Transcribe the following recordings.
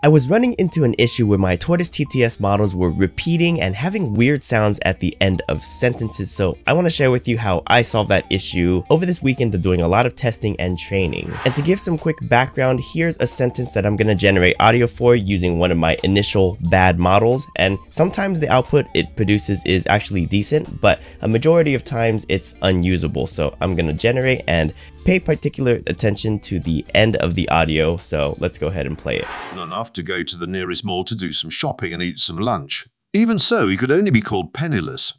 I was running into an issue where my Tortoise TTS models were repeating and having weird sounds at the end of sentences, so I want to share with you how I solved that issue. Over this weekend of doing a lot of testing and training. And to give some quick background, here's a sentence that I'm going to generate audio for using one of my initial bad models, and sometimes the output it produces is actually decent, but a majority of times it's unusable, so I'm going to generate and pay particular attention to the end of the audio, so let's go ahead and play it. Enough to go to the nearest mall to do some shopping and eat some lunch. Even so, he could only be called penniless.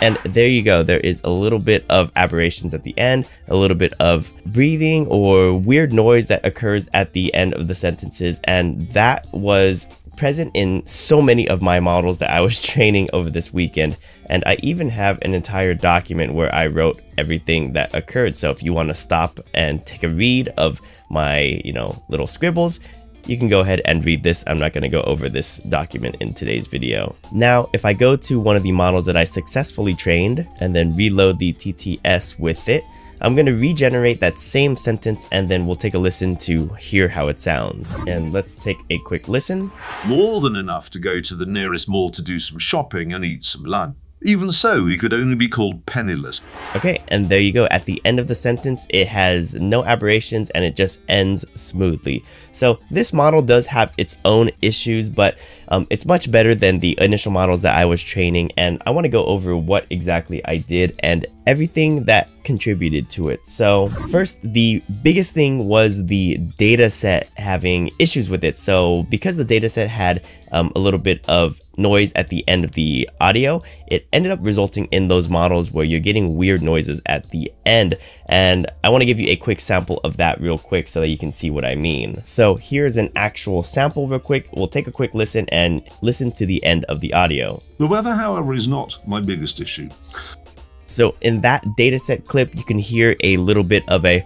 And there you go. There is a little bit of aberrations at the end, a little bit of breathing or weird noise that occurs at the end of the sentences. And that was present in so many of my models that I was training over this weekend. And I even have an entire document where I wrote everything that occurred. So if you want to stop and take a read of my, you know, little scribbles, you can go ahead and read this. I'm not going to go over this document in today's video. Now, if I go to one of the models that I successfully trained and then reload the TTS with it, I'm going to regenerate that same sentence and then we'll take a listen to hear how it sounds. And let's take a quick listen. More than enough to go to the nearest mall to do some shopping and eat some lunch. Even so, he could only be called penniless. Okay, and there you go. At the end of the sentence, it has no aberrations and it just ends smoothly. So this model does have its own issues, but um, it's much better than the initial models that I was training. And I want to go over what exactly I did and everything that contributed to it. So first, the biggest thing was the data set having issues with it. So because the data set had um, a little bit of noise at the end of the audio, it ended up resulting in those models where you're getting weird noises at the end. And I want to give you a quick sample of that real quick so that you can see what I mean. So here's an actual sample real quick. We'll take a quick listen and listen to the end of the audio. The weather, however, is not my biggest issue. So in that dataset clip, you can hear a little bit of a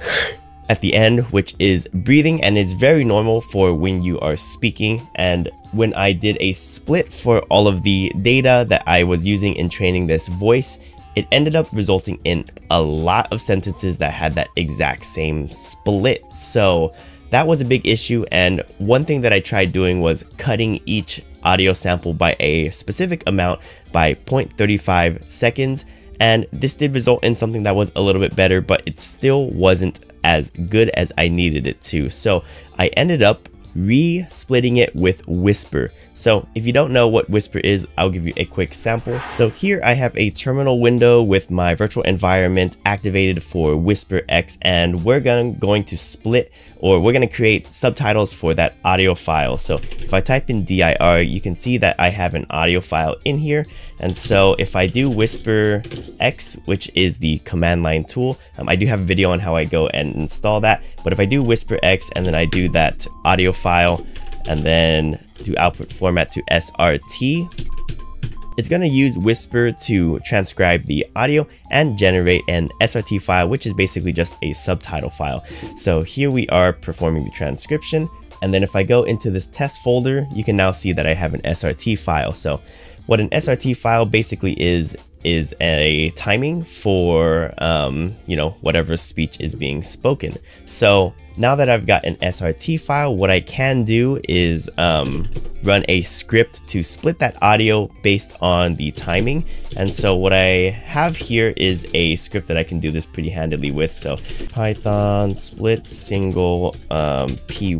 at the end, which is breathing and is very normal for when you are speaking. And when I did a split for all of the data that I was using in training this voice, it ended up resulting in a lot of sentences that had that exact same split. So that was a big issue. And one thing that I tried doing was cutting each audio sample by a specific amount by 0.35 seconds and this did result in something that was a little bit better, but it still wasn't as good as I needed it to. So I ended up re-splitting it with Whisper. So if you don't know what Whisper is, I'll give you a quick sample. So here I have a terminal window with my virtual environment activated for Whisper X and we're going, going to split or we're going to create subtitles for that audio file. So if I type in dir, you can see that I have an audio file in here. And so if I do Whisper X, which is the command line tool, um, I do have a video on how I go and install that. But if I do Whisper X and then I do that audio file and then do output format to SRT, it's going to use Whisper to transcribe the audio and generate an SRT file, which is basically just a subtitle file. So here we are performing the transcription. And then if I go into this test folder, you can now see that I have an SRT file. So what an SRT file basically is, is a timing for, um, you know, whatever speech is being spoken. So now that I've got an SRT file, what I can do is um, run a script to split that audio based on the timing. And so what I have here is a script that I can do this pretty handily with. So Python split single um, py.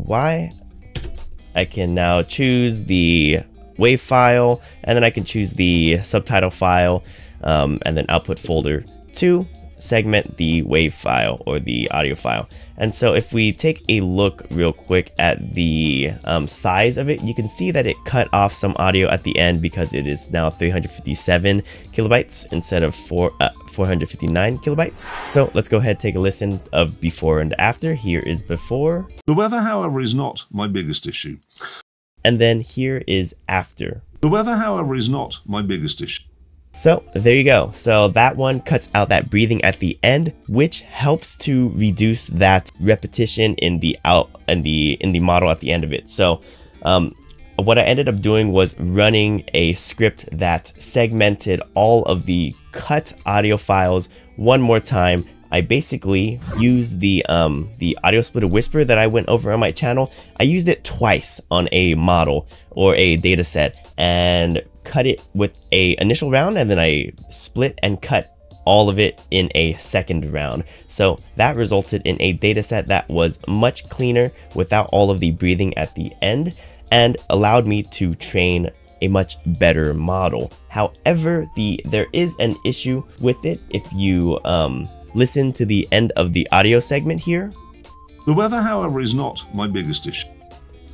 I can now choose the WAV file, and then I can choose the subtitle file, um, and then output folder to segment the WAV file or the audio file. And so if we take a look real quick at the um, size of it, you can see that it cut off some audio at the end because it is now 357 kilobytes instead of four, uh, 459 kilobytes. So let's go ahead take a listen of before and after. Here is before. The weather, however, is not my biggest issue. And then here is after. The weather, however, is not my biggest issue. So there you go. So that one cuts out that breathing at the end, which helps to reduce that repetition in the out in the in the model at the end of it. So um, what I ended up doing was running a script that segmented all of the cut audio files one more time I basically used the um, the audio splitter whisper that I went over on my channel. I used it twice on a model or a data set and cut it with a initial round and then I split and cut all of it in a second round. So that resulted in a dataset that was much cleaner without all of the breathing at the end and allowed me to train a much better model. However, the there is an issue with it if you um, listen to the end of the audio segment here. The weather, however, is not my biggest issue.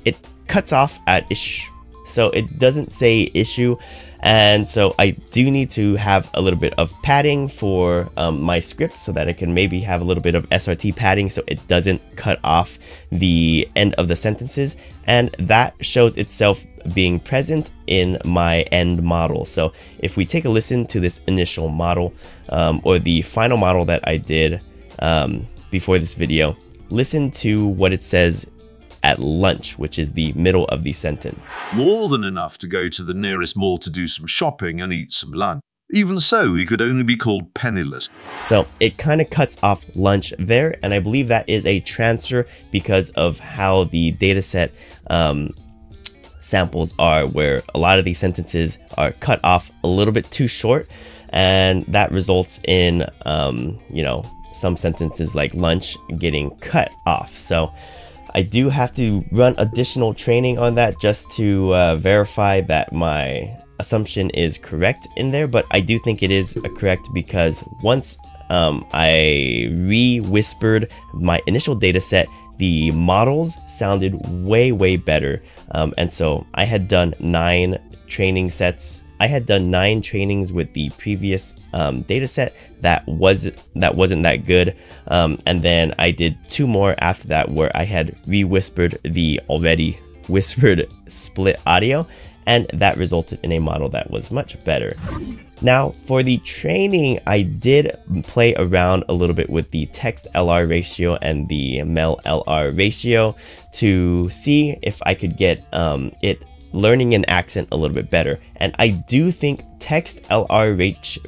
It cuts off at ish, so it doesn't say issue. And so I do need to have a little bit of padding for um, my script so that I can maybe have a little bit of SRT padding so it doesn't cut off the end of the sentences. And that shows itself being present in my end model. So if we take a listen to this initial model um, or the final model that I did um, before this video, listen to what it says at lunch, which is the middle of the sentence. More than enough to go to the nearest mall to do some shopping and eat some lunch. Even so, he could only be called penniless. So it kind of cuts off lunch there, and I believe that is a transfer because of how the dataset um, samples are, where a lot of these sentences are cut off a little bit too short, and that results in, um, you know, some sentences like lunch getting cut off. So I do have to run additional training on that just to uh, verify that my assumption is correct in there, but I do think it is correct because once um, I re-whispered my initial data set, the models sounded way, way better. Um, and so I had done nine training sets I had done nine trainings with the previous um, data set that was that wasn't that good, um, and then I did two more after that where I had re-whispered the already whispered split audio, and that resulted in a model that was much better. Now, for the training, I did play around a little bit with the text LR ratio and the MEL LR ratio to see if I could get um, it learning an accent a little bit better. And I do think text LR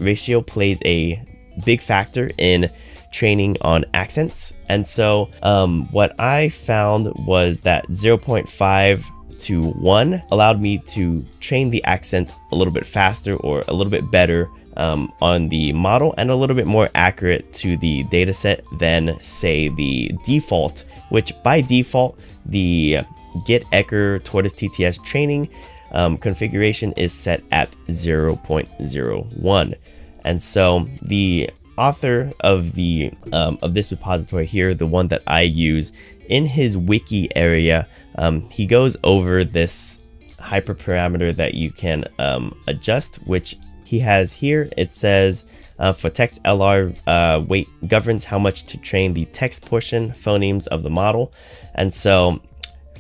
ratio plays a big factor in training on accents. And so um, what I found was that 0.5 to 1 allowed me to train the accent a little bit faster or a little bit better um, on the model and a little bit more accurate to the dataset than say the default, which by default, the Get Ecker Tortoise TTS training um, configuration is set at 0.01. And so the author of the um, of this repository here, the one that I use in his wiki area, um, he goes over this hyperparameter that you can um, adjust, which he has here. It says uh, for text LR, uh, weight governs how much to train the text portion phonemes of the model. And so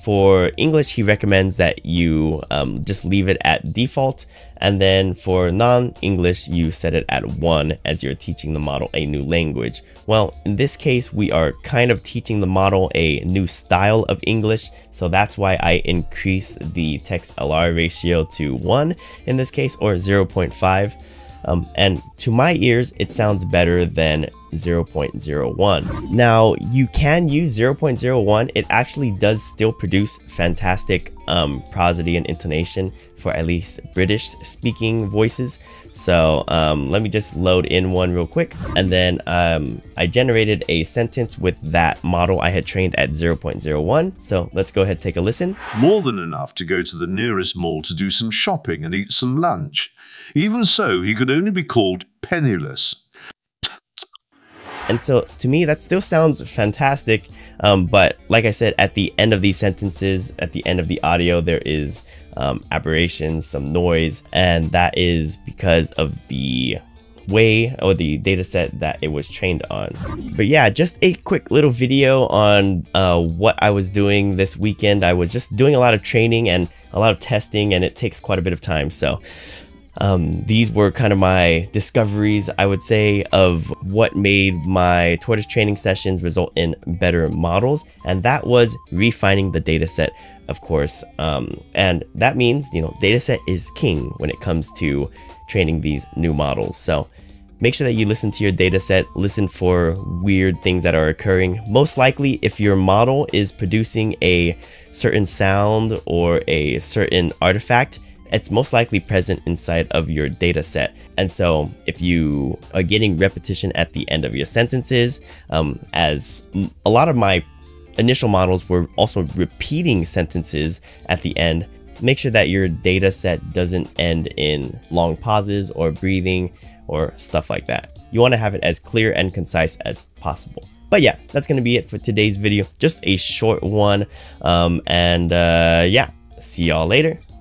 for English, he recommends that you um, just leave it at default. And then for non-English, you set it at one as you're teaching the model a new language. Well, in this case, we are kind of teaching the model a new style of English. So that's why I increase the text LR ratio to one in this case, or 0.5. Um, and to my ears, it sounds better than 0.01. Now, you can use 0.01. It actually does still produce fantastic um, prosody and intonation for at least British speaking voices. So um, let me just load in one real quick. And then um, I generated a sentence with that model I had trained at 0.01. So let's go ahead and take a listen. More than enough to go to the nearest mall to do some shopping and eat some lunch. Even so, he could only be called penniless. And so to me, that still sounds fantastic. Um, but like I said, at the end of these sentences, at the end of the audio, there is um, aberrations, some noise, and that is because of the way or the data set that it was trained on. But yeah, just a quick little video on uh, what I was doing this weekend. I was just doing a lot of training and a lot of testing and it takes quite a bit of time. So um, these were kind of my discoveries, I would say, of what made my tortoise training sessions result in better models. And that was refining the data set, of course. Um, and that means, you know, data set is king when it comes to training these new models. So make sure that you listen to your data set, listen for weird things that are occurring. Most likely, if your model is producing a certain sound or a certain artifact, it's most likely present inside of your data set. And so if you are getting repetition at the end of your sentences, um, as a lot of my initial models were also repeating sentences at the end, make sure that your data set doesn't end in long pauses or breathing or stuff like that. You want to have it as clear and concise as possible. But yeah, that's going to be it for today's video. Just a short one. Um, and uh, yeah, see y'all later.